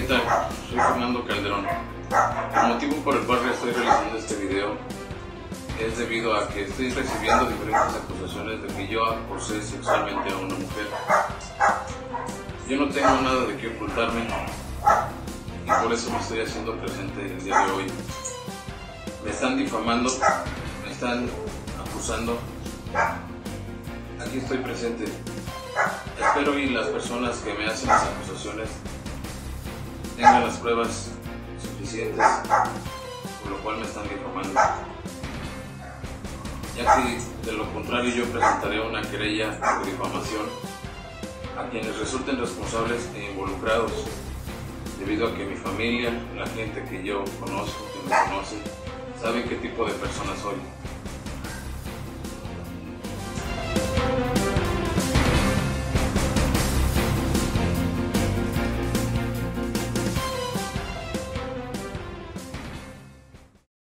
¿Qué tal? Soy Fernando Calderón. El motivo por el cual estoy realizando este video es debido a que estoy recibiendo diferentes acusaciones de que yo acosé sexualmente a una mujer. Yo no tengo nada de qué ocultarme y por eso me estoy haciendo presente el día de hoy. Me están difamando, me están acusando. Aquí estoy presente. Espero y las personas que me hacen las acusaciones tengan las pruebas suficientes, por lo cual me están difamando. Ya que de lo contrario yo presentaré una querella por difamación a quienes resulten responsables e involucrados, debido a que mi familia, la gente que yo conozco, que me conoce, sabe qué tipo de persona soy.